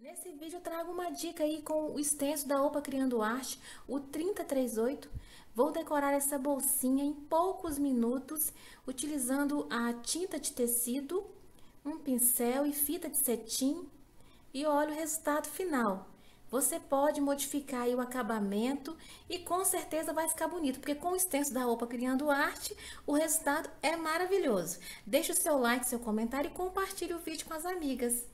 Nesse vídeo eu trago uma dica aí com o extenso da OPA Criando Arte, o 338. Vou decorar essa bolsinha em poucos minutos, utilizando a tinta de tecido, um pincel e fita de cetim e olha o resultado final. Você pode modificar o acabamento e com certeza vai ficar bonito, porque com o extenso da roupa Criando Arte, o resultado é maravilhoso. Deixe o seu like, seu comentário e compartilhe o vídeo com as amigas.